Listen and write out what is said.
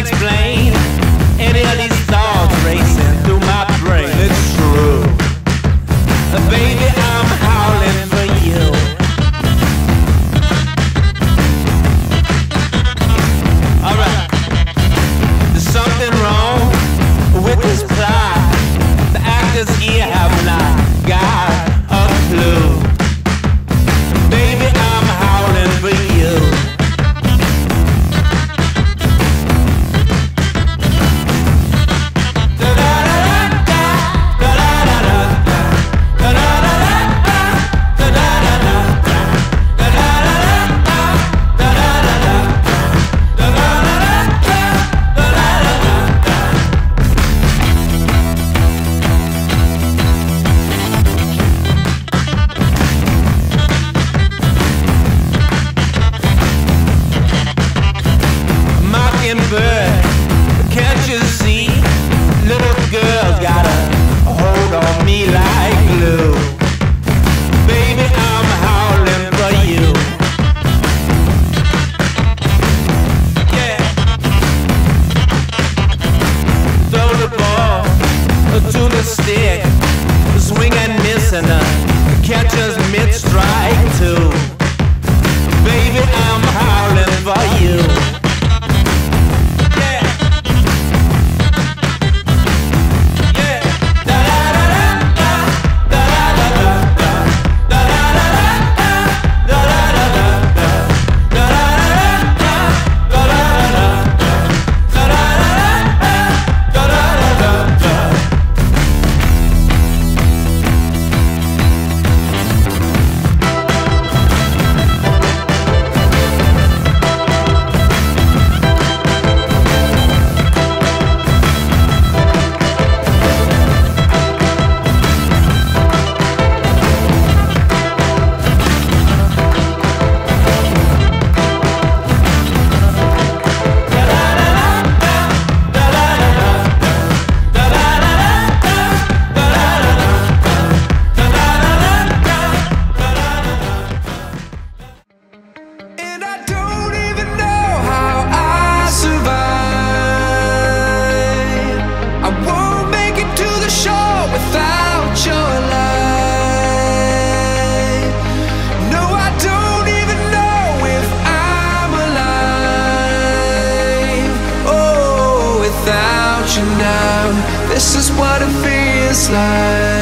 explain. catch us. This is what it feels like.